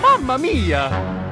Mamma mia!